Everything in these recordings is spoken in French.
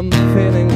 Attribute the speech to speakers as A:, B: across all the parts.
A: I'm feeling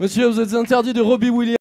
A: Monsieur, vous êtes interdit de Robbie Williams.